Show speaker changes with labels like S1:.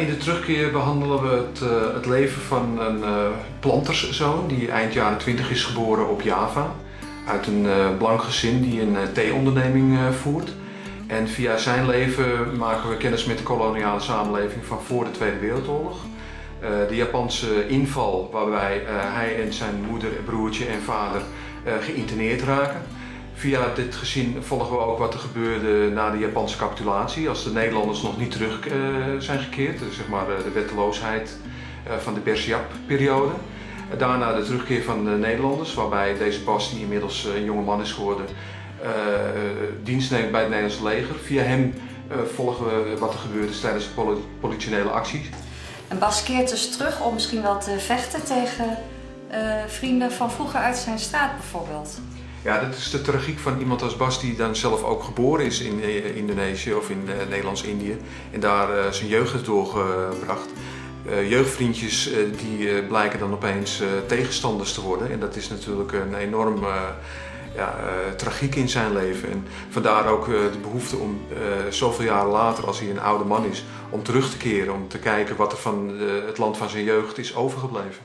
S1: in de terugkeer behandelen we het, uh, het leven van een uh, planterszoon die eind jaren 20 is geboren op Java. Uit een uh, blank gezin die een theeonderneming voert. En via zijn leven maken we kennis met de koloniale samenleving van voor de Tweede Wereldoorlog. de Japanse inval waarbij hij en zijn moeder, broertje en vader geïnterneerd raken. Via dit gezin volgen we ook wat er gebeurde na de Japanse capitulatie, als de Nederlanders nog niet terug uh, zijn gekeerd, dus zeg maar de wetteloosheid uh, van de Bersiap-periode. Daarna de terugkeer van de Nederlanders, waarbij deze Bas, die inmiddels een jonge man is geworden, dienst neemt bij het Nederlandse leger. Via hem volgen we wat er gebeurde tijdens de politionele acties.
S2: En Bas keert dus terug om misschien wel te vechten tegen vrienden van vroeger uit zijn straat bijvoorbeeld.
S1: Ja, dat is de tragiek van iemand als Bas die dan zelf ook geboren is in eh, Indonesië of in uh, Nederlands-Indië en daar uh, zijn jeugd heeft doorgebracht. Jeugdvriendjes die blijken dan opeens tegenstanders te worden en dat is natuurlijk een enorm ja, tragiek in zijn leven. En vandaar ook de behoefte om zoveel jaren later, als hij een oude man is, om terug te keren, om te kijken wat er van het land van zijn jeugd is overgebleven.